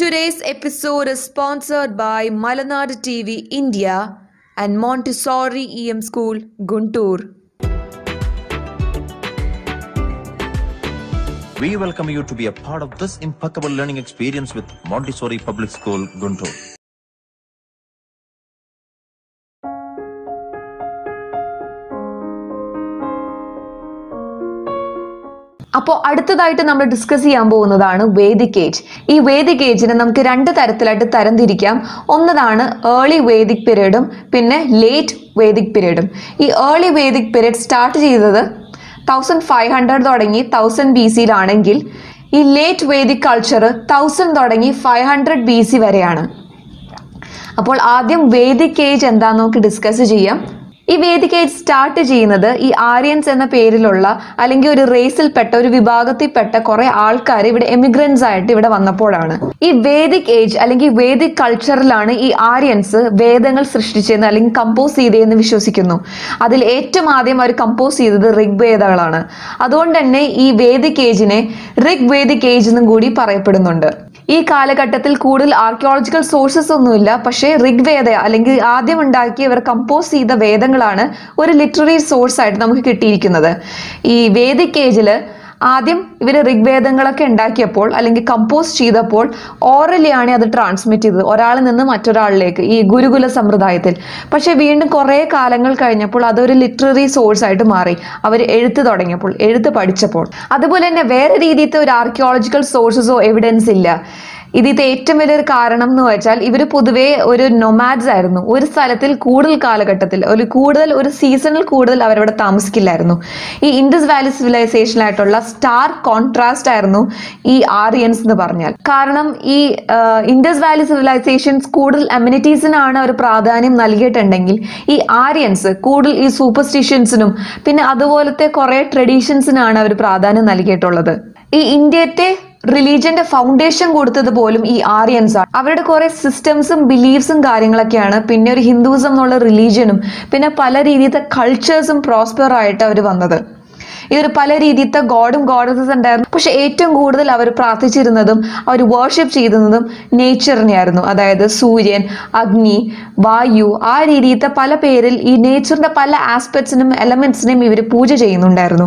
Today's episode is sponsored by Malanad TV India and Montessori EM School, Guntur. We welcome you to be a part of this impeccable learning experience with Montessori Public School, Guntur. അപ്പോൾ അടുത്തതായിട്ട് നമ്മൾ discuss ചെയ്യാൻ പോകുന്നതാണ് Vedic age ഈ Vedic ഏജിനെ നമുക്ക് രണ്ട് തരത്തിലായിട്ട് തരംതിരിക്കാം. ഒന്നതാണ് ഏർലി വേദിക് പീരീഡും പിന്നെ ലേറ്റ് വേദിക് പീരീഡും ഈ ഏർലി വേദിക് പീരീഡ് സ്റ്റാർട്ട് ചെയ്തത് തൗസൻഡ് ഫൈവ് ഹൺഡ്രഡ് തുടങ്ങി തൗസൻഡ് ബി സിയിലാണെങ്കിൽ ഈ ലേറ്റ് വേദിക് കൾച്ചർ തൗസൻഡ് തുടങ്ങി ഫൈവ് ഹൺഡ്രഡ് ബി സി വരെയാണ്. അപ്പോൾ ആദ്യം വേദിക് ഏജ് എന്താന്ന് നമുക്ക് ഡിസ്കസ് ചെയ്യാം. ഈ വേദിക സ്റ്റാർട്ട് ചെയ്യുന്നത് ഈ ആര്യൻസ് എന്ന പേരിലുള്ള അല്ലെങ്കിൽ ഒരു റേസിൽപ്പെട്ട ഒരു വിഭാഗത്തിൽപ്പെട്ട കുറെ ആൾക്കാർ ഇവിടെ എമിഗ്രൻസ് ആയിട്ട് ഇവിടെ വന്നപ്പോഴാണ്. ഈ വേദിക് ഏജ് അല്ലെങ്കിൽ വേദിക് കൾച്ചറിലാണ് ഈ ആര്യൻസ് വേദങ്ങൾ സൃഷ്ടിച്ചതെന്ന് അല്ലെങ്കിൽ കമ്പോസ് ചെയ്തതെന്ന് വിശ്വസിക്കുന്നു. അതിൽ ഏറ്റവും ആദ്യം അവർ കമ്പോസ് ചെയ്തത് ഋഗ്വേദകളാണ് അതുകൊണ്ട് തന്നെ ഈ വേദിക് ഏജിനെ ഋഗ് വേദിക് ഏജ് എന്നും കൂടി പറയപ്പെടുന്നുണ്ട്. ഈ കാലഘട്ടത്തിൽ കൂടുതൽ ആർക്കിയോളജിക്കൽ സോഴ്സസ് ഒന്നുമില്ല. പക്ഷേ ഋഗ്വേദ അല്ലെങ്കിൽ ആദ്യം ഉണ്ടാക്കി ഇവർ കമ്പോസ് ചെയ്ത വേദങ്ങളാണ് ഒരു ലിറ്റററി സോഴ്സ് ആയിട്ട് നമുക്ക് കിട്ടിയിരിക്കുന്നത്. ഈ വേദിക് ആദ്യം ഇവർ ഋഗ്വേദങ്ങളൊക്കെ ഉണ്ടാക്കിയപ്പോൾ അല്ലെങ്കിൽ കമ്പോസ് ചെയ്തപ്പോൾ ഓറലിയാണ് അത് ട്രാൻസ്മിറ്റ് ചെയ്തത്. ഒരാളിൽ നിന്ന് മറ്റൊരാളിലേക്ക് ഈ ഗുരുകുല സമ്പ്രദായത്തിൽ. പക്ഷേ വീണ്ടും കുറേ കാലങ്ങൾ കഴിഞ്ഞപ്പോൾ അതൊരു ലിറ്റററി സോഴ്സ് ആയിട്ട് മാറി. അവർ എഴുത്ത് തുടങ്ങിയപ്പോൾ എഴുത്ത് പഠിച്ചപ്പോൾ. അതുപോലെ തന്നെ വേറെ രീതിയിലത്തെ ഒരു ആർക്കിയോളജിക്കൽ സോഴ്സസോ എവിഡൻസ് ഇല്ല. ഇതിന്റെ ഏറ്റവും വലിയൊരു കാരണം എന്ന് വെച്ചാൽ ഇവർ പൊതുവേ ഒരു നൊമാഡ്സ് ആയിരുന്നു. ഒരു സ്ഥലത്തിൽ കൂടുതൽ കാലഘട്ടത്തിൽ ഒരു കൂടുതൽ ഒരു സീസണിൽ കൂടുതൽ അവരവിടെ താമസിക്കില്ലായിരുന്നു. ഈ ഇൻഡസ് വാലി സിവിലൈസേഷനായിട്ടുള്ള സ്റ്റാർ കോൺട്രാസ്റ്റ് ആയിരുന്നു ഈ ആറിയൻസ് എന്ന് പറഞ്ഞാൽ. കാരണം ഈ ഇൻഡസ് വാലി സിവിലൈസേഷൻസ് കൂടുതൽ അമ്യൂണിറ്റീസിനാണ് അവർ പ്രാധാന്യം നൽകിയിട്ടുണ്ടെങ്കിൽ ഈ ആര്യൻസ് കൂടുതൽ ഈ സൂപ്പർസ്റ്റിഷ്യൻസിനും പിന്നെ അതുപോലത്തെ കുറേ ട്രഡീഷൻസിനാണ് അവർ പ്രാധാന്യം നൽകിയിട്ടുള്ളത്. ഈ ഇന്ത്യത്തെ റിലീജിയന്റെ ഫൗണ്ടേഷൻ കൊടുത്തത് പോലും ഈ ആര്യൻസ് ആണ്. അവരുടെ കുറെ സിസ്റ്റംസും ബിലീഫ്സും കാര്യങ്ങളൊക്കെയാണ്. പിന്നെ ഒരു ഹിന്ദുവിസം എന്നുള്ള റിലീജിയനും പിന്നെ പല രീതിയിലത്തെ കൾച്ചേഴ്സും പ്രോസ്പെർ ആയിട്ട് അവർ വന്നത്. ഇവർ പല രീതിയിലത്തെ ഗോഡും ഗോഡസസ് ഉണ്ടായിരുന്നു. പക്ഷെ ഏറ്റവും കൂടുതൽ അവർ പ്രാർത്ഥിച്ചിരുന്നതും അവർ വർഷിപ്പ് ചെയ്തിരുന്നതും നേച്ചറിനെയായിരുന്നു അതായത് സൂര്യൻ അഗ്നി വായു ആ രീതിയിലത്തെ പല പേരിൽ ഈ നേച്ചറിന്റെ പല ആസ്പെക്ട്സിനും എലമെന്റ്സിനും ഇവർ പൂജ ചെയ്യുന്നുണ്ടായിരുന്നു.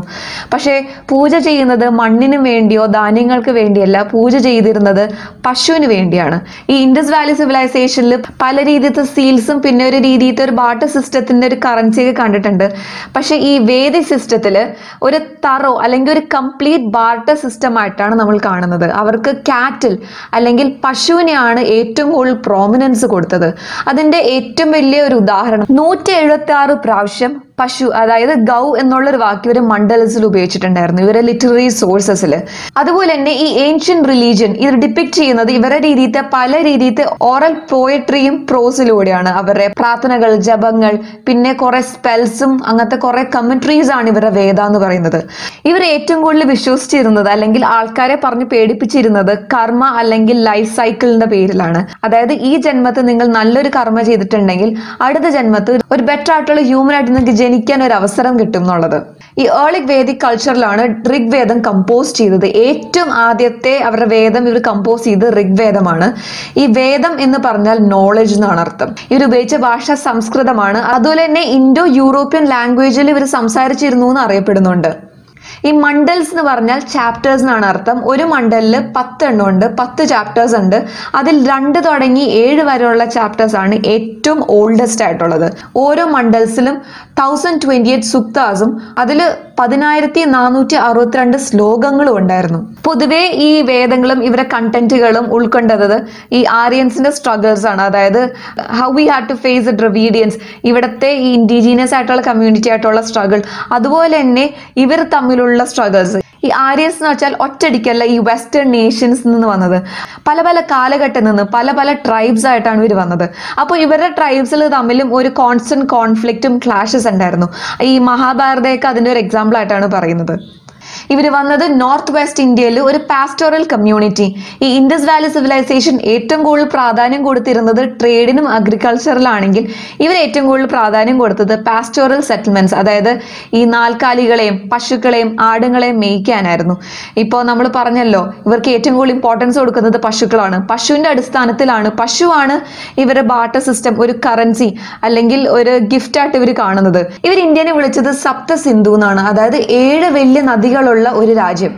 പക്ഷേ പൂജ ചെയ്യുന്നത് മണ്ണിനും വേണ്ടിയോ ധാന്യങ്ങൾക്ക് വേണ്ടിയല്ല. പൂജ ചെയ്തിരുന്നത് പശുവിന് വേണ്ടിയാണ്. ഈ ഇൻഡസ് വാലി സിവിലൈസേഷനിൽ പല രീതിയിലത്തെ സീൽസും പിന്നെ ഒരു രീതിയിലത്തെ ഒരു ബാട്ടർ സിസ്റ്റത്തിന്റെ ഒരു കറൻസിയൊക്കെ കണ്ടിട്ടുണ്ട്. പക്ഷെ ഈ വേദി സിസ്റ്റത്തിൽ ഒരു തറോ അല്ലെങ്കിൽ ഒരു കംപ്ലീറ്റ് ബാർട്ടർ സിസ്റ്റം ആയിട്ടാണ് നമ്മൾ കാണുന്നത്. അവർക്ക് കാറ്റിൽ അല്ലെങ്കിൽ പശുവിനെയാണ് ഏറ്റവും കൂടുതൽ പ്രോമിനൻസ് കൊടുത്തത്. അതിന്റെ ഏറ്റവും വലിയ ഒരു ഉദാഹരണം നൂറ്റി പ്രാവശ്യം പശു അതായത് ഗൗ എന്നുള്ള ഒരു വാക്ക് ഇവർ മണ്ഡലസിൽ ഉപയോഗിച്ചിട്ടുണ്ടായിരുന്നു. ഇവരെ ലിറ്റററി സോഴ്സസിൽ അതുപോലെ തന്നെ ഈ ഏൻഷ്യൻ റിലീജിയൻ ഇത് ഡിപ്പിക്ട് ചെയ്യുന്നത് ഇവരുടെ രീതിയിലത്തെ പല രീതിയിലത്തെ ഓറൽ പോയട്രിയും പ്രോസിലൂടെയാണ് അവരുടെ പ്രാർത്ഥനകൾ ജപങ്ങൾ പിന്നെ കുറെ സ്പെൽസും അങ്ങനത്തെ കുറെ കമന്ററീസ് ആണ് ഇവരുടെ വേദ എന്ന് പറയുന്നത്. ഇവർ ഏറ്റവും കൂടുതൽ വിശ്വസിച്ചിരുന്നത് അല്ലെങ്കിൽ ആൾക്കാരെ പറഞ്ഞ് പേടിപ്പിച്ചിരുന്നത് കർമ്മ അല്ലെങ്കിൽ ലൈഫ് സൈക്കിളിന്റെ പേരിലാണ്. അതായത് ഈ ജന്മത്തിൽ നിങ്ങൾ നല്ലൊരു കർമ്മ ചെയ്തിട്ടുണ്ടെങ്കിൽ അടുത്ത ജന്മത്തിൽ ഒരു ബെറ്റർ ആയിട്ടുള്ള ഹ്യൂമൻ ആയിട്ട് നിങ്ങൾക്ക് ജനിക്കാൻ ഒരു അവസരം കിട്ടും എന്നുള്ളത് ഈ ഏർലി വേദിക് കൾച്ചറിലാണ് ഋഗ്വേദം കമ്പോസ് ചെയ്തത്. ഏറ്റവും ആദ്യത്തെ അവരുടെ വേദം ഇവർ കമ്പോസ് ചെയ്തത് ഋഗ്വേദമാണ്. ഈ വേദം എന്ന് പറഞ്ഞാൽ നോളജ് എന്നാണ് അർത്ഥം. ഇവർ ഉപയോഗിച്ച ഭാഷ സംസ്കൃതമാണ്. അതുപോലെ തന്നെ ഇൻഡോ യൂറോപ്യൻ ലാംഗ്വേജിൽ ഇവർ സംസാരിച്ചിരുന്നു എന്ന് അറിയപ്പെടുന്നുണ്ട്. ഈ മണ്ടൽസ് എന്ന് പറഞ്ഞാൽ ചാപ്റ്റേഴ്സ് എന്നാണ് അർത്ഥം. ഒരു മണ്ടലിൽ പത്ത് എണ്ണം ഉണ്ട്. പത്ത് ചാപ്റ്റേഴ്സ് ഉണ്ട്. അതിൽ രണ്ട് തുടങ്ങി ഏഴ് വരെയുള്ള ചാപ്റ്റേഴ്സ് ആണ് ഏറ്റവും ഓൾഡസ്റ്റ് ആയിട്ടുള്ളത്. ഓരോ മണ്ടൽസിലും തൗസൻഡ് ട്വന്റി എയ്റ്റ് സുക്താസും അതിൽ പതിനായിരത്തി നാനൂറ്റി അറുപത്തിരണ്ട് ശ്ലോകങ്ങളും ഉണ്ടായിരുന്നു. പൊതുവേ ഈ വേദങ്ങളും ഇവരെ കണ്ടന്റുകളും ഉൾക്കൊണ്ടത് ഈ ആര്യൻസിന്റെ സ്ട്രഗിൾസ് ആണ്. അതായത് how we had to face Dravidians ഇവിടുത്തെ ഈ ഇൻഡിജീനിയസ് ആയിട്ടുള്ള കമ്മ്യൂണിറ്റി ആയിട്ടുള്ള സ്ട്രഗിൾ അതുപോലെ തന്നെ ഇവർ തമ്മിലുള്ള സ്ട്രഗിൾസ് ഈ ആര്യൻസ് എന്ന് വെച്ചാൽ ഒറ്റടിക്കല്ല ഈ വെസ്റ്റേൺ നേഷൻസ് നിന്ന് വന്നത്. പല പല കാലഘട്ടം നിന്ന് പല പല ട്രൈബ്സ് ആയിട്ടാണ് ഇവർ വന്നത്. അപ്പോൾ ഇവരുടെ ട്രൈബ്സിൽ തമ്മിലും ഒരു കോൺസ്റ്റന്റ് കോൺഫ്ലിക്റ്റും ക്ലാഷസ് ഉണ്ടായിരുന്നു. ഈ മഹാഭാരതയൊക്കെ അതിന്റെ ഒരു എക്സാമ്പിൾ ആയിട്ടാണ് പറയുന്നത്. ഇവർ വന്നത് നോർത്ത് വെസ്റ്റ് ഇന്ത്യയിൽ ഒരു പാസ്റ്റോറൽ കമ്മ്യൂണിറ്റി. ഈ ഇൻഡസ് വാലി സിവിലൈസേഷൻ ഏറ്റവും കൂടുതൽ പ്രാധാന്യം കൊടുത്തിരുന്നത് ട്രേഡിനും അഗ്രികൾച്ചറിലാണെങ്കിൽ ഇവർ ഏറ്റവും കൂടുതൽ പ്രാധാന്യം കൊടുത്തത് പാസ്റ്റോറൽ സെറ്റിൽമെന്റ്സ് അതായത് ഈ നാൽക്കാലികളെയും പശുക്കളെയും ആടുകളെയും മേയ്ക്കാനായിരുന്നു. ഇപ്പോൾ നമ്മൾ പറഞ്ഞല്ലോ ഇവർക്ക് ഏറ്റവും കൂടുതൽ ഇമ്പോർട്ടൻസ് കൊടുക്കുന്നത് പശുക്കളാണ്. പശുവിന്റെ അടിസ്ഥാനത്തിലാണ് പശുവാണ് ഇവരുടെ ബാട്ട സിസ്റ്റം ഒരു കറൻസി അല്ലെങ്കിൽ ഒരു ഗിഫ്റ്റായിട്ട് ഇവർ കാണുന്നത്. ഇവർ ഇന്ത്യനെ വിളിച്ചത് സപ്ത സിന്ധു എന്നാണ്. അതായത് ഏഴ് വലിയ നദികളുള്ള ഒരു രാജ്യം.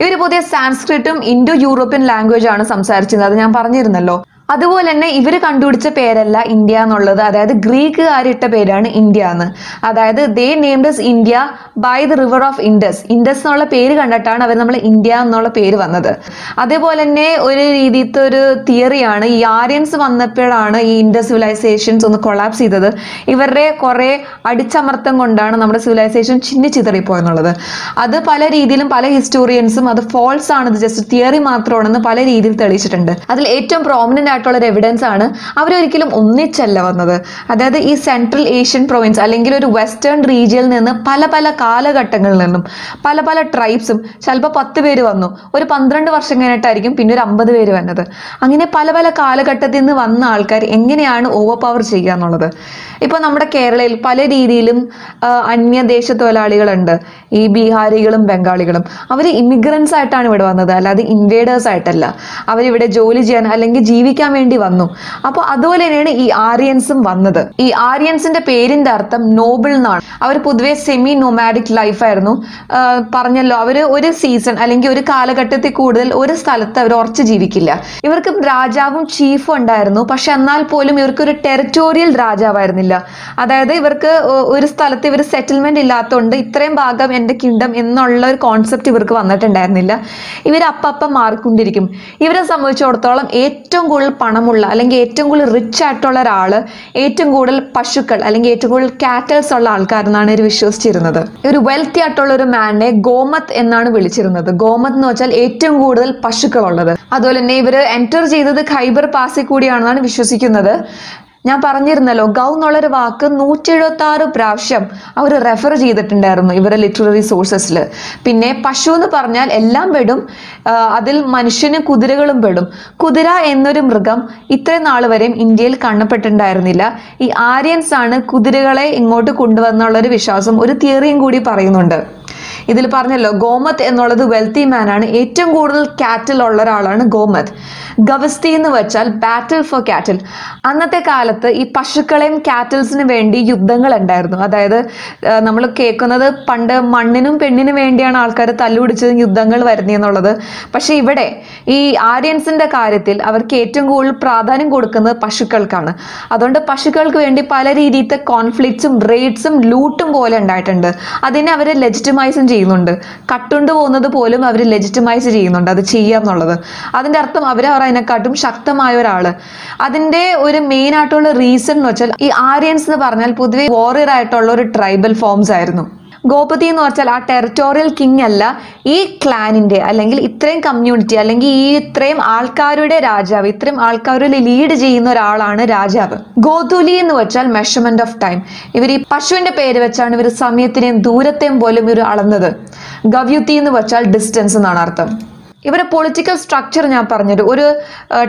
ഇവർ പുതിയ സാൻസ്ക്രിറ്റും ഇൻഡോ യൂറോപ്യൻ ലാംഗ്വേജ് ആണ് സംസാരിച്ചിരുന്നത്. അത് ഞാൻ പറഞ്ഞിരുന്നല്ലോ. അതുപോലെ തന്നെ ഇവർ കണ്ടുപിടിച്ച പേരല്ല ഇന്ത്യ എന്നുള്ളത്. അതായത് ഗ്രീക്കുകാരിട്ട പേരാണ് ഇന്ത്യ എന്ന്. അതായത് they named India by the river of Indus Indus എന്നുള്ള പേര് കണ്ടിട്ടാണ് അവർ നമ്മൾ ഇന്ത്യ എന്നുള്ള പേര് വന്നത്. അതേപോലെ തന്നെ ഒരു രീതിയിലത്തെ ഒരു തിയറിയാണ് ഈ ആര്യൻസ് വന്നപ്പോഴാണ് ഈ ഇൻഡസ് സിവിലൈസേഷൻസ് ഒന്ന് കൊളാപ്സ് ചെയ്തത്. ഇവരുടെ കുറെ അടിച്ചമർത്തം കൊണ്ടാണ് നമ്മുടെ സിവിലൈസേഷൻ ചിന്നി ചിന്നിച്ചിതറിപ്പോയെന്നുള്ളത് അത് പല രീതിയിലും പല ഹിസ്റ്റോറിയൻസും അത് ഫോൾസ് ആണ് ഇത് ജസ്റ്റ് തിയറി മാത്രമാണെന്ന് പല രീതിയിൽ തെളിയിച്ചിട്ടുണ്ട്. അതിൽ ഏറ്റവും പ്രോമിനന്റ് ആയിട്ടുള്ള ഒരു എവിഡൻസ് ആണ് അവരൊരിക്കലും ഒന്നിച്ചല്ല വന്നത്. അതായത് ഈ സെൻട്രൽ ഏഷ്യൻ പ്രൊവിൻസ് അല്ലെങ്കിൽ ഒരു വെസ്റ്റേൺ റീജിയനിൽ നിന്ന് പല പല കാലഘട്ടങ്ങളിൽ നിന്നും പല പല ട്രൈബ്സും ചിലപ്പോൾ പത്ത് പേര് വന്നു. ഒരു പന്ത്രണ്ട് വർഷം കഴിഞ്ഞിട്ടായിരിക്കും പിന്നെ ഒരു അമ്പത് പേര് വന്നത്. അങ്ങനെ പല പല കാലഘട്ടത്തിൽ നിന്ന് വന്ന ആൾക്കാർ എങ്ങനെയാണ് ഓവർ പവർ ചെയ്യുക എന്നുള്ളത്. ഇപ്പോൾ നമ്മുടെ കേരളയിൽ പല രീതിയിലും അന്യദേശ തൊഴിലാളികളുണ്ട്. ഈ ബീഹാരികളും ബംഗാളികളും. അവർ ഇമിഗ്രൻസ് ആയിട്ടാണ് ഇവിടെ വന്നത് അല്ലാതെ ഇൻവേഡേഴ്സ് ആയിട്ടല്ല. അവരിവിടെ ജോലി ചെയ്യാൻ അല്ലെങ്കിൽ ജീവിക്കാൻ വേണ്ടി വന്നു. അപ്പോൾ അതുപോലെ തന്നെയാണ് ഈ ആര്യൻസും വന്നത്. ഈ ആര്യൻസിന്റെ പേരിന്റെ അർത്ഥം നോബിൾ എന്നാണ്. അവർ പൊതുവെ സെമി നൊമാഡിക് ലൈഫായിരുന്നു പറഞ്ഞല്ലോ അവർ ഒരു സീസൺ അല്ലെങ്കിൽ ഒരു കാലഘട്ടത്തിൽ കൂടുതൽ ഒരു സ്ഥലത്ത് അവർ ഉറച്ചു ജീവിക്കില്ല. ഇവർക്ക് രാജാവും ചീഫും ഉണ്ടായിരുന്നു. പക്ഷെ എന്നാൽ പോലും ഇവർക്ക് ഒരു ടെറിറ്റോറിയൽ രാജാവായിരുന്നില്ല. അതായത് ഇവർക്ക് ഒരു സ്ഥലത്ത് ഇവർ സെറ്റിൽമെന്റ് ഇല്ലാത്തതുകൊണ്ട് ഇത്രയും ഭാഗം എന്റെ കിങ്ഡം എന്നുള്ള ഒരു കോൺസെപ്റ്റ് ഇവർക്ക് വന്നിട്ടുണ്ടായിരുന്നില്ല. ഇവർ അപ്പം മാറിക്കൊണ്ടിരിക്കും. ഇവരെ സംബന്ധിച്ചിടത്തോളം ഏറ്റവും കൂടുതൽ പണമുള്ള അല്ലെങ്കിൽ ഏറ്റവും കൂടുതൽ റിച്ച് ആയിട്ടുള്ള ഒരാൾ ഏറ്റവും കൂടുതൽ പശുക്കൾ അല്ലെങ്കിൽ ഏറ്റവും കൂടുതൽ കാറ്റൽസ് ഉള്ള ആൾക്കാരെന്നാണ് ഇവർ വിശ്വസിച്ചിരുന്നത്. ഒരു വെൽത്തി ആയിട്ടുള്ള ഒരു മാനെ ഗോമത്ത് എന്നാണ് വിളിച്ചിരുന്നത്. ഗോമത്ത് എന്ന് വെച്ചാൽ ഏറ്റവും കൂടുതൽ പശുക്കളുള്ളത്. അതുപോലെ തന്നെ ഇവർ എന്റർ ചെയ്തത് ഖൈബർ പാസിൽ കൂടിയാണെന്നാണ് വിശ്വസിക്കുന്നത്. ഞാൻ പറഞ്ഞിരുന്നല്ലോ ഗൗ എന്നുള്ളൊരു വാക്ക് നൂറ്റി എഴുപത്തി ആറ് പ്രാവശ്യം അവർ റെഫർ ചെയ്തിട്ടുണ്ടായിരുന്നു ഇവരുടെ ലിറ്റററി സോഴ്സസിൽ പിന്നെ പശു എന്ന് പറഞ്ഞാൽ എല്ലാം പെടും അതിൽ മനുഷ്യനും കുതിരകളും പെടും. കുതിര എന്നൊരു മൃഗം ഇത്രയും നാൾ വരെയും ഇന്ത്യയിൽ കാണപ്പെട്ടിട്ടുണ്ടായിരുന്നില്ല. ഈ ആര്യൻസ് ആണ് കുതിരകളെ ഇങ്ങോട്ട് കൊണ്ടുവന്നുള്ളൊരു വിശ്വാസം ഒരു തിയറിയും കൂടി പറയുന്നുണ്ട്. ഇതിൽ പറഞ്ഞല്ലോ ഗോമത് എന്നുള്ളത് വെൽത്തി മാൻ ആണ്. ഏറ്റവും കൂടുതൽ കാറ്റിൽ ഉള്ള ഒരാളാണ് ഗോമത്. ഗവസ്തി എന്ന് വെച്ചാൽ ബാറ്റിൽ ഫോർ കാറ്റിൽ അന്നത്തെ കാലത്ത് ഈ പശുക്കളെയും കാറ്റിൽസിന് വേണ്ടി യുദ്ധങ്ങൾ ഉണ്ടായിരുന്നു. അതായത് നമ്മൾ കേൾക്കുന്നത് പണ്ട് മണ്ണിനും പെണ്ണിനും വേണ്ടിയാണ് ആൾക്കാർ തല്ലുപിടിച്ചതും യുദ്ധങ്ങൾ വരുന്നതെന്നുള്ളത്. പക്ഷേ ഇവിടെ ഈ ആര്യൻസിന്റെ കാര്യത്തിൽ അവർക്ക് ഏറ്റവും കൂടുതൽ പ്രാധാന്യം കൊടുക്കുന്നത് പശുക്കൾക്കാണ്. അതുകൊണ്ട് പശുക്കൾക്ക് വേണ്ടി പല രീതിയിലത്തെ കോൺഫ്ലിക്ട്സും റേറ്റ്സും ലൂട്ടും പോലെ ഉണ്ടായിട്ടുണ്ട്. അതിനെ അവർ ലെജിറ്റിമൈസും ചെയ്യുന്നുണ്ട്. കട്ടുകൊണ്ട് പോകുന്നത് പോലും അവർ ലെജിറ്റമൈസ് ചെയ്യുന്നുണ്ട്. അത് ചെയ്യുക എന്നുള്ളത്. അതിന്റെ അർത്ഥം അവർ അതിനെക്കാട്ടും ശക്തമായ ഒരാൾ അതിന്റെ ഒരു മെയിൻ ആയിട്ടുള്ള റീസൺ എന്ന് വെച്ചാൽ ഈ ആര്യൻസ് എന്ന് പറഞ്ഞാൽ പൊതുവെ വോറിയർ ആയിട്ടുള്ള ഒരു ട്രൈബൽ ഫോംസ് ആയിരുന്നു. ഗോപതി എന്ന് പറഞ്ഞാൽ ആ ടെറിറ്റോറിയൽ കിങ് അല്ല ഈ ക്ലാനിന്റെ അല്ലെങ്കിൽ ഇത്രയും കമ്മ്യൂണിറ്റി അല്ലെങ്കിൽ ഈ ഇത്രയും ആൾക്കാരുടെ രാജാവ് ഇത്രയും ആൾക്കാരിൽ ലീഡ് ചെയ്യുന്ന ഒരാളാണ് രാജാവ്. ഗോതുലി എന്ന് വെച്ചാൽ മെഷർമെന്റ് ഓഫ് ടൈം ഇവർ ഈ പശുവിന്റെ പേര് വെച്ചാണ് ഇവർ സമയത്തിനെയും ദൂരത്തെയും പോലും ഇവർ അളന്നത്. ഗവ്യുത്തി എന്ന് വെച്ചാൽ ഡിസ്റ്റൻസ് എന്നാണ് അർത്ഥം. ഇവരുടെ പൊളിറ്റിക്കൽ സ്ട്രക്ചർ ഞാൻ പറഞ്ഞത്. ഒരു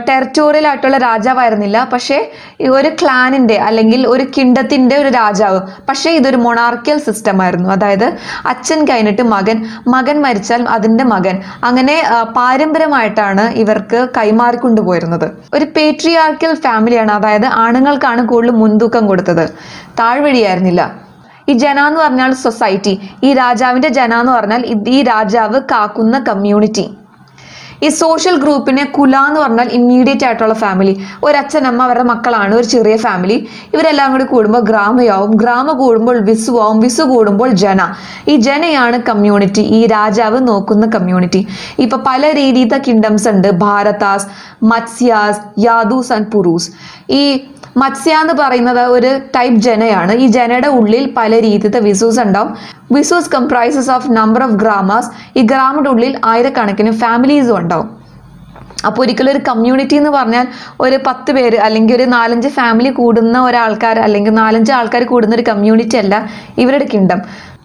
ടെറിറ്റോറിയൽ ആയിട്ടുള്ള രാജാവായിരുന്നില്ല. പക്ഷേ ഒരു ക്ലാനിന്റെ അല്ലെങ്കിൽ ഒരു കിണ്ടത്തിന്റെ ഒരു രാജാവ്. പക്ഷേ ഇതൊരു മൊണാർക്കിയൽ സിസ്റ്റം ആയിരുന്നു. അതായത് അച്ഛൻ കഴിഞ്ഞിട്ട് മകൻ മകൻ മരിച്ചാൽ അതിന്റെ മകൻ. അങ്ങനെ പാരമ്പര്യമായിട്ടാണ് ഇവർക്ക് കൈമാറിക്കൊണ്ടുപോയിരുന്നത്. ഒരു പേട്രിയാർക്കൽ ഫാമിലിയാണ് അതായത് ആണുങ്ങൾക്കാണ് കൂടുതൽ മുൻതൂക്കം കൊടുത്തത്. താഴ്വഴിയായിരുന്നില്ല. ഈ ജന എന്ന് പറഞ്ഞാൽ സൊസൈറ്റി ഈ രാജാവിന്റെ ജന എന്ന് പറഞ്ഞാൽ ഈ രാജാവ് കാക്കുന്ന കമ്മ്യൂണിറ്റി ഈ സോഷ്യൽ ഗ്രൂപ്പിനെ കുല എന്ന് പറഞ്ഞാൽ ഇമ്മീഡിയറ്റ് ആയിട്ടുള്ള ഫാമിലി ഒരു അച്ഛനമ്മ അവരുടെ മക്കളാണ് ഒരു ചെറിയ ഫാമിലി ഇവരെല്ലാം കൂടി കൂടുമ്പോൾ ഗ്രാമയാവും. ഗ്രാമ കൂടുമ്പോൾ വിസുവാവും. വിസു കൂടുമ്പോൾ ജന. ഈ ജനയാണ് കമ്മ്യൂണിറ്റി ഈ രാജാവ് നോക്കുന്ന കമ്മ്യൂണിറ്റി ഇപ്പൊ പല രീതിയിലത്തെ കിങ്ഡംസ് ഉണ്ട്. ഭാരതാസ് മത്സ്യാസ് യാദൂസ് ആൻഡ് പുറൂസ്. ഈ മത്സ്യ എന്ന് പറയുന്നത് ഒരു ടൈപ്പ് ജനയാണ്. ഈ ജനയുടെ ഉള്ളിൽ പല രീതിയിലത്തെ വിസൂസ് ഉണ്ടാവും. വിസൂസ് കംപ്രൈസസ് ഓഫ് നമ്പർ ഓഫ് ഗ്രാമാസ് ഈ ഗ്രാമയുടെ ഉള്ളിൽ ആയിരക്കണക്കിന് ഫാമിലീസും ഉണ്ടാവും. അപ്പോൾ ഒരിക്കലും ഒരു കമ്മ്യൂണിറ്റി എന്ന് പറഞ്ഞാൽ ഒരു പത്ത് പേര് അല്ലെങ്കിൽ ഒരു നാലഞ്ച് ഫാമിലി കൂടുന്ന ഒരാൾക്കാർ അല്ലെങ്കിൽ നാലഞ്ച് ആൾക്കാർ കൂടുന്ന ഒരു കമ്മ്യൂണിറ്റി അല്ല ഇവരുടെ കിങ്ഡം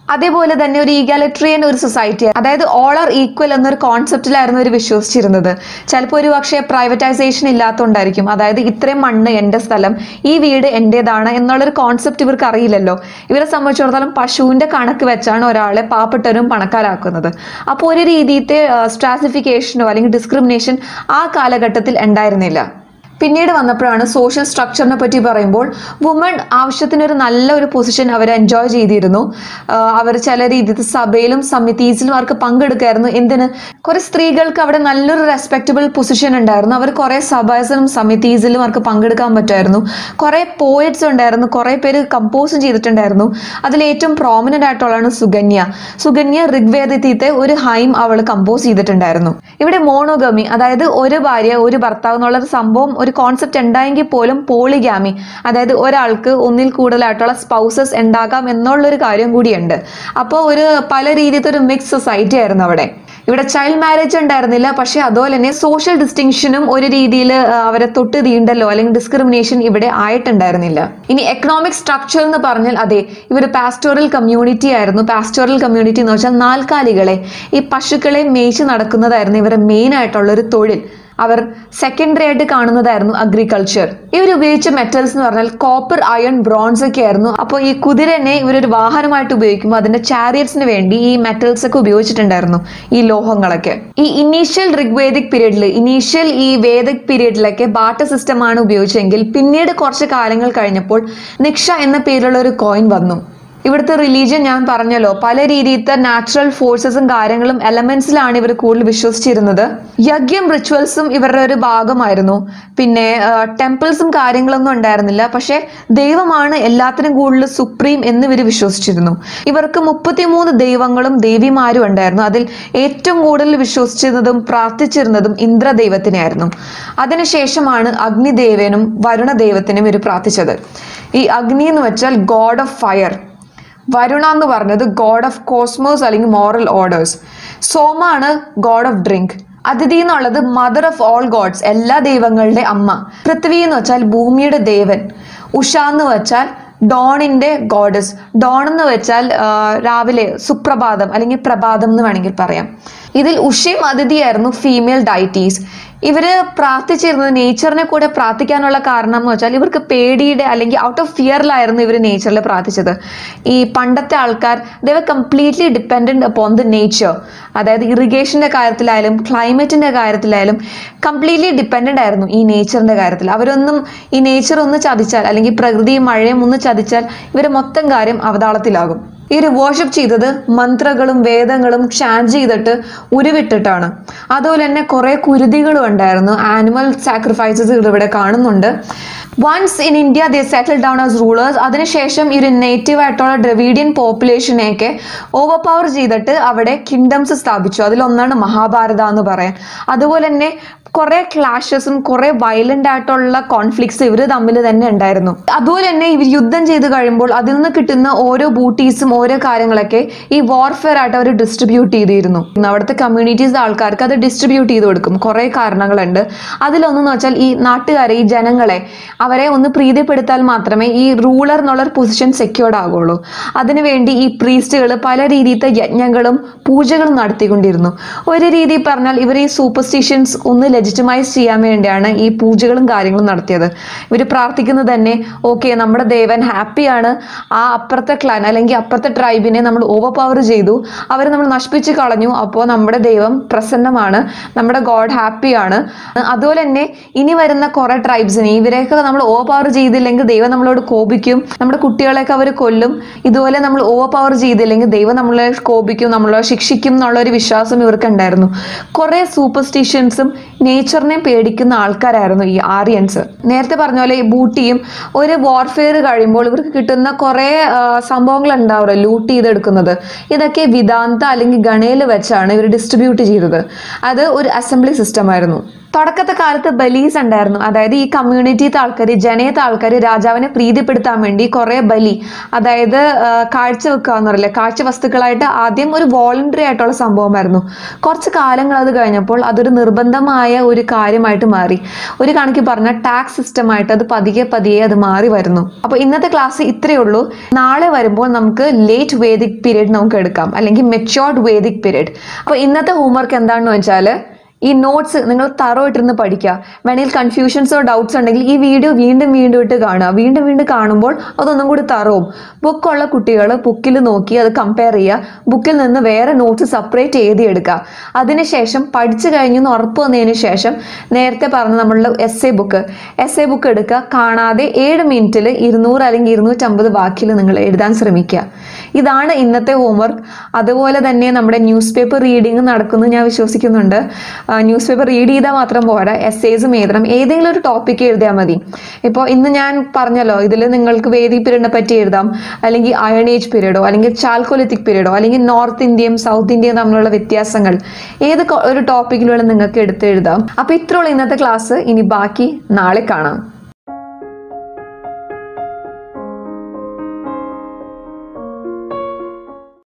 അതേപോലെ തന്നെ ഒരു ഈഗാലിട്രിയൻ ഒരു സൊസൈറ്റി അതായത് ഓൾ ആർ ഈക്വൽ എന്നൊരു കോൺസെപ്റ്റിലായിരുന്നു അവർ വിശ്വസിച്ചിരുന്നത്. ചിലപ്പോൾ ഒരു പക്ഷേ പ്രൈവറ്റൈസേഷൻ ഇല്ലാത്തതുകൊണ്ടായിരിക്കും അതായത് ഇത്രയും മണ്ണ് എന്റെ സ്ഥലം ഈ വീട് എന്റേതാണ് എന്നുള്ളൊരു കോൺസെപ്റ്റ് ഇവർക്ക് അറിയില്ലല്ലോ. ഇവരെ സംബന്ധിച്ചിടത്തോളം പശുവിന്റെ കണക്ക് വെച്ചാണ് ഒരാളെ പാവപ്പെട്ടവരും പണക്കാരാക്കുന്നത്. അപ്പോൾ ഒരു രീതിയിലത്തെ സ്ട്രാസിഫിക്കേഷനോ അല്ലെങ്കിൽ ഡിസ്ക്രിമിനേഷൻ ആ കാലഘട്ടത്തിൽ ഉണ്ടായിരുന്നില്ല. പിന്നീട് വന്നപ്പോഴാണ് സോഷ്യൽ സ്ട്രക്ചറിനെ പറ്റി പറയുമ്പോൾ വുമൺ ആവശ്യത്തിനൊരു നല്ല ഒരു പൊസിഷൻ അവർ എൻജോയ് ചെയ്തിരുന്നു അവർ ചില രീതിയിൽ സഭയിലും സമിതീസിലും അവർക്ക് പങ്കെടുക്കായിരുന്നു. എന്തിന്? കുറെ സ്ത്രീകൾക്ക് അവിടെ നല്ലൊരു റെസ്പെക്റ്റബിൾ പൊസിഷൻ ഉണ്ടായിരുന്നു. അവർ കുറെ സഭസിലും സമിതീസിലും അവർക്ക് പങ്കെടുക്കാൻ പറ്റുമായിരുന്നു. കുറെ പോയറ്റ്സ് ഉണ്ടായിരുന്നു. കുറെ പേര് കമ്പോസും ചെയ്തിട്ടുണ്ടായിരുന്നു. അതിൽ ഏറ്റവും പ്രോമിനന്റ് ആയിട്ടുള്ളതാണ് സുഗന്യ സുഗന്യ ഋഗ്വേദത്തെ ഒരു ഹൈം അവൾ കമ്പോസ് ചെയ്തിട്ടുണ്ടായിരുന്നു. ഇവിടെ മോണോഗമി അതായത് ഒരു ഭാര്യ ഒരു ഭർത്താവ് എന്നുള്ള സംഭവം ഒരു കോൺസെപ്റ്റ് ഉണ്ടായെങ്കിൽ പോലും പോളിഗാമി അതായത് ഒരാൾക്ക് ഒന്നിൽ കൂടുതലായിട്ടുള്ള സ്പൗസസ് ഉണ്ടാകാം എന്നുള്ളൊരു കാര്യം കൂടിയുണ്ട്. അപ്പോൾ ഒരു പല രീതിയിലത്തെ ഒരു മിക്സ് സൊസൈറ്റി ആയിരുന്നു അവിടെ. ഇവിടെ ചൈൽഡ് മാരേജ് ഉണ്ടായിരുന്നില്ല പക്ഷെ അതുപോലെ തന്നെ സോഷ്യൽ ഡിസ്റ്റിങ്ഷനും ഒരു രീതിയിൽ അവരെ തൊട്ട് തീണ്ടല്ലോ അല്ലെങ്കിൽ ഡിസ്ക്രിമിനേഷൻ ഇവിടെ ആയിട്ടുണ്ടായിരുന്നില്ല. ഇനി എക്കണോമിക് സ്ട്രക്ചർ എന്ന് പറഞ്ഞാൽ അതെ ഇവർ പാസ്റ്റോറൽ കമ്മ്യൂണിറ്റി ആയിരുന്നു. പാസ്റ്റോറൽ കമ്മ്യൂണിറ്റി എന്ന് വെച്ചാൽ നാൽക്കാലികളെ ഈ പശുക്കളെ മേയിച്ച് നടക്കുന്നതായിരുന്നു ഇവരുടെ മെയിൻ ആയിട്ടുള്ള ഒരു തൊഴിൽ. അവർ സെക്കൻഡറി ആയിട്ട് കാണുന്നതായിരുന്നു അഗ്രികൾച്ചർ ഇവർ ഉപയോഗിച്ച മെറ്റൽസ് എന്ന് പറഞ്ഞാൽ കോപ്പർ അയൺ ബ്രോൺസ് ഒക്കെ ആയിരുന്നു അപ്പോൾ ഈ കുതിരനെ ഇവരൊരു വാഹനമായിട്ട് ഉപയോഗിക്കുമ്പോൾ അതിന്റെ ചാരിയറ്റ്സിന് വേണ്ടി ഈ മെറ്റൽസ് ഒക്കെ ഉപയോഗിച്ചിട്ടുണ്ടായിരുന്നു ഈ ലോഹങ്ങളൊക്കെ. ഈ ഇനീഷ്യൽ ഋഗ്വേദിക് പീരീഡിൽ ഇനീഷ്യൽ ഈ വേദിക് പീരീഡിലൊക്കെ ബാട്ട സിസ്റ്റമാണ് ഉപയോഗിച്ചെങ്കിൽ പിന്നീട് കുറച്ച് കാലങ്ങൾ കഴിഞ്ഞപ്പോൾ നിക്ഷ എന്ന പേരിലുള്ള ഒരു കോയിൻ വന്നു. ഇവിടുത്തെ റിലീജിയൻ ഞാൻ പറഞ്ഞല്ലോ. പല രീതിയിലത്തെ നാച്ചുറൽ ഫോഴ്സസും കാര്യങ്ങളും എലമെന്റ്സിലാണ് ഇവർ കൂടുതൽ വിശ്വസിച്ചിരുന്നത്. യജ്ഞം റിച്വൽസും ഇവരുടെ ഒരു ഭാഗമായിരുന്നു. പിന്നെ ടെമ്പിൾസും കാര്യങ്ങളൊന്നും ഉണ്ടായിരുന്നില്ല. പക്ഷെ ദൈവമാണ് എല്ലാത്തിനും കൂടുതൽ സുപ്രീം എന്ന് ഇവർ വിശ്വസിച്ചിരുന്നു. ഇവർക്ക് മുപ്പത്തിമൂന്ന് ദൈവങ്ങളും ദേവിമാരും ഉണ്ടായിരുന്നു. അതിൽ ഏറ്റവും കൂടുതൽ വിശ്വസിച്ചിരുന്നതും പ്രാർത്ഥിച്ചിരുന്നതും ഇന്ദ്രദൈവത്തിനായിരുന്നു അതിനുശേഷമാണ് അഗ്നിദേവനും വരുണദൈവത്തിനും ഇവർ പ്രാർത്ഥിച്ചത്. ഈ അഗ്നി എന്ന് വെച്ചാൽ ഗോഡ് ഓഫ് ഫയർ വരുണ എന്ന് പറഞ്ഞത് ഗോഡ് ഓഫ് കോസ്മോസ് അല്ലെങ്കിൽ മോറൽ ഓർഡേഴ്സ് സോമ ആണ് ഗോഡ് ഓഫ് ഡ്രിങ്ക് അതിഥി എന്നുള്ളത് മദർ ഓഫ് ഓൾ ഗോഡ്സ് എല്ലാ ദൈവങ്ങളുടെ അമ്മ. പൃഥ്വി എന്ന് വെച്ചാൽ ഭൂമിയുടെ ദേവൻ. ഉഷ എന്ന് വെച്ചാൽ ഡോണിന്റെ ഗോഡസ് ഡോൺ എന്ന് വെച്ചാൽ രാവിലെ സുപ്രഭാതം അല്ലെങ്കിൽ പ്രഭാതം എന്ന് വേണമെങ്കിൽ പറയാം. ഇതിൽ ഉഷയും അതിഥിയായിരുന്നു ഫീമെയിൽ ഡൈറ്റീസ് ഇവർ പ്രാർത്ഥിച്ചിരുന്നത് നേച്ചറിനെ കൂടെ പ്രാർത്ഥിക്കാനുള്ള കാരണം എന്ന് വെച്ചാൽ ഇവർക്ക് പേടിയുടെ അല്ലെങ്കിൽ ഔട്ട് ഓഫ് ഫിയറിലായിരുന്നു ഇവർ നേച്ചറിൽ പ്രാർത്ഥിച്ചത്. ഈ പണ്ടത്തെ ആൾക്കാർ the completely dependent upon the nature അതായത് ഇറിഗേഷന്റെ കാര്യത്തിലായാലും ക്ലൈമറ്റിന്റെ കാര്യത്തിലായാലും കംപ്ലീറ്റ്ലി ഡിപ്പെൻഡന്റ് ആയിരുന്നു ഈ നേച്ചറിന്റെ കാര്യത്തിൽ. അവരൊന്നും ഈ നേച്ചർ ഒന്ന് ചതിച്ചാൽ അല്ലെങ്കിൽ പ്രകൃതിയും മഴയും ഒന്ന് ചതിച്ചാൽ ഇവർ മൊത്തം കാര്യം അവതാളത്തിലാകും. ഇവർ വോഷപ്പ് ചെയ്തത് മന്ത്രകളും വേദങ്ങളും ചാന്റ് ചെയ്തിട്ട് ഉരുവിട്ടിട്ടാണ്. അതുപോലെ തന്നെ കുറേ കുരുതികളും ഉണ്ടായിരുന്നു. ആനിമൽ സാക്രിഫൈസസ് ഇവിടെ കാണുന്നുണ്ട്. Once in India they settle down as rulers അതിനുശേഷം ഈ ഒരു നേറ്റീവ് ആയിട്ടുള്ള ഡ്രവീഡിയൻ പോപ്പുലേഷനെയൊക്കെ ഓവർ പവർ ചെയ്തിട്ട് അവിടെ കിങ്ഡംസ് സ്ഥാപിച്ചു. അതിലൊന്നാണ് മഹാഭാരത എന്ന് പറയാൻ. അതുപോലെ തന്നെ കുറെ ക്ലാഷസും കുറെ വയലന്റ് ആയിട്ടുള്ള കോൺഫ്ലിക്ട്സ് ഇവർ തമ്മിൽ തന്നെ ഉണ്ടായിരുന്നു. അതുപോലെ തന്നെ ഇവർ യുദ്ധം ചെയ്ത് കഴിയുമ്പോൾ അതിൽ നിന്ന് കിട്ടുന്ന ഓരോ ബൂട്ടീസും ഓരോ കാര്യങ്ങളൊക്കെ ഈ വാർഫെയർ ആയിട്ട് അവർ ഡിസ്ട്രിബ്യൂട്ട് ചെയ്തിരുന്നു. അവിടുത്തെ കമ്മ്യൂണിറ്റീസ് ആൾക്കാർക്ക് അത് ഡിസ്ട്രിബ്യൂട്ട് ചെയ്ത് കൊടുക്കും. കുറെ കാരണങ്ങളുണ്ട്. അതിലൊന്നെന്ന് വെച്ചാൽ ഈ നാട്ടുകാരെ ഈ ജനങ്ങളെ അവരെ ഒന്ന് പ്രീതിപ്പെടുത്താൽ മാത്രമേ ഈ റൂളർ എന്നുള്ള ഒരു പൊസിഷൻ സെക്യൂർഡ് ആകുള്ളൂ അതിനുവേണ്ടി ഈ പ്രീസ്റ്റുകൾ പല രീതിയിലത്തെ യജ്ഞങ്ങളും പൂജകളും നടത്തിക്കൊണ്ടിരുന്നു. ഒരു രീതി പറഞ്ഞാൽ ഇവർ ഈ സൂപ്പർസ്റ്റിഷ്യൻസ് ഒന്ന് ലെജിറ്റമൈസ് ചെയ്യാൻ വേണ്ടിയാണ് ഈ പൂജകളും കാര്യങ്ങളും നടത്തിയത്. ഇവർ പ്രാർത്ഥിക്കുന്നത് തന്നെ ഓക്കെ നമ്മുടെ ദേവൻ ഹാപ്പിയാണ്. ആ അപ്പുറത്തെ ക്ലാൻ അല്ലെങ്കിൽ അപ്പുറത്തെ ട്രൈബിനെ നമ്മൾ ഓവർ പവർ ചെയ്തു. അവരെ നമ്മൾ നശിപ്പിച്ച് കളഞ്ഞു. അപ്പോൾ നമ്മുടെ ദൈവം പ്രസന്നമാണ്. നമ്മുടെ ഗോഡ് ഹാപ്പിയാണ്. അതുപോലെ തന്നെ ഇനി വരുന്ന കുറേ ട്രൈബ്സിനെ ഇവരെയൊക്കെ നമ്മൾ ഓവർ പവർ ചെയ്തില്ലെങ്കിൽ ദൈവം നമ്മളോട് കോപിക്കും. നമ്മുടെ കുട്ടികളെയൊക്കെ അവർ കൊല്ലും. ഇതുപോലെ നമ്മൾ ഓവർ പവർ ചെയ്തില്ലെങ്കിൽ ദൈവം നമ്മളെ കോപിക്കും നമ്മളെ ശിക്ഷിക്കും എന്നുള്ള ഒരു വിശ്വാസം ഇവർക്ക് ഉണ്ടായിരുന്നു കുറെ സൂപ്പർസ്റ്റിഷ്യൻസും നേച്ചറിനെ പേടിക്കുന്ന ആൾക്കാരായിരുന്നു ഈ ആര്യൻസ് നേരത്തെ പറഞ്ഞ പോലെ ഈ ബൂട്ടിയും ഒരു വാർഫെയർ കഴിയുമ്പോൾ ഇവർക്ക് കിട്ടുന്ന കുറേ സംഭവങ്ങൾ ഉണ്ടാവുമല്ലോ ലൂട്ട് ചെയ്തെടുക്കുന്നത്. ഇതൊക്കെ വിദാന്ത അല്ലെങ്കിൽ ഗണയിൽ വെച്ചാണ് ഇവർ ഡിസ്ട്രിബ്യൂട്ട് ചെയ്തത്. അത് ഒരു അസംബ്ലി സിസ്റ്റം ആയിരുന്നു. തുടക്കത്തെ കാലത്ത് ബലീസ് ഉണ്ടായിരുന്നു. അതായത് ഈ കമ്മ്യൂണിറ്റിത്തെ ആൾക്കാർ ജനയത്തെ ആൾക്കാർ രാജാവിനെ പ്രീതിപ്പെടുത്താൻ വേണ്ടി കുറേ ബലി അതായത് കാഴ്ച വെക്കുക എന്ന് പറയില്ല കാഴ്ച വസ്തുക്കളായിട്ട് ആദ്യം ഒരു വോളണ്ടറി ആയിട്ടുള്ള സംഭവമായിരുന്നു. കുറച്ച് കാലങ്ങൾ അത് കഴിഞ്ഞപ്പോൾ അതൊരു നിർബന്ധമായ ഒരു കാര്യമായിട്ട് മാറി. ഒരു കണക്ക് പറഞ്ഞ ടാക്സ് സിസ്റ്റമായിട്ട് അത് പതിയെ പതിയെ അത് മാറി വരുന്നു. അപ്പോൾ ഇന്നത്തെ ക്ലാസ് ഇത്രയേ ഉള്ളൂ. നാളെ വരുമ്പോൾ നമുക്ക് ലേറ്റ് വേദിക് പീരീഡ് നമുക്ക് എടുക്കാം. അല്ലെങ്കിൽ മെച്ചോർഡ് വേദിക് പീരീഡ് അപ്പോൾ ഇന്നത്തെ ഹോംവർക്ക് എന്താണെന്ന് വെച്ചാൽ ഈ നോട്ട്സ് നിങ്ങൾ തറോയിട്ടിരുന്ന് പഠിക്കുക. വേണമെങ്കിൽ കൺഫ്യൂഷൻസോ ഡൗട്ട്സ് ഉണ്ടെങ്കിൽ ഈ വീഡിയോ വീണ്ടും വീണ്ടും ഇട്ട് കാണുക. വീണ്ടും വീണ്ടും കാണുമ്പോൾ അതൊന്നും കൂടി തറവും ബുക്കുള്ള കുട്ടികൾ ബുക്കിൽ നോക്കി അത് കമ്പയർ ചെയ്യുക. ബുക്കിൽ നിന്ന് വേറെ നോട്ട്സ് സെപ്പറേറ്റ് എഴുതിയെടുക്കുക അതിനുശേഷം പഠിച്ചു കഴിഞ്ഞു എന്ന് ഉറപ്പ് വന്നതിന് ശേഷം നേരത്തെ പറഞ്ഞ നമ്മളുടെ S A book S A book എടുക്കുക. കാണാതെ ഏഴ് മിനിറ്റിൽ ഇരുന്നൂറ് അല്ലെങ്കിൽ ഇരുന്നൂറ്റമ്പത് വാക്കിൽ നിങ്ങൾ എഴുതാൻ ശ്രമിക്കുക. ഇതാണ് ഇന്നത്തെ ഹോംവർക്ക് അതുപോലെ തന്നെ നമ്മുടെ ന്യൂസ് പേപ്പർ റീഡിങ് നടക്കുന്നു ഞാൻ വിശ്വസിക്കുന്നുണ്ട്. ന്യൂസ് പേപ്പർ റീഡ് ചെയ്താൽ മാത്രം പോരാ. എസ്സേസും എഴുതണം. ഏതെങ്കിലും ഒരു ടോപ്പിക്ക് എഴുതിയാൽ മതി. ഇപ്പോൾ ഇന്ന് ഞാൻ പറഞ്ഞല്ലോ ഇതിൽ നിങ്ങൾക്ക് വേദി പീരീഡിനെ പറ്റി എഴുതാം. അല്ലെങ്കിൽ അയൺ ഏജ് പീരീഡോ അല്ലെങ്കിൽ ചാൽക്കോലിത്തിക് പീരീഡോ അല്ലെങ്കിൽ നോർത്ത് ഇന്ത്യയും സൗത്ത് ഇന്ത്യയും തമ്മിലുള്ള വ്യത്യാസങ്ങൾ. ഏത് ഒരു ടോപ്പിക്കിലൂടെ നിങ്ങൾക്ക് എടുത്ത് എഴുതാം അപ്പോൾ ഇത്രയുള്ള ഇന്നത്തെ ക്ലാസ് ഇനി ബാക്കി നാളെ കാണാം.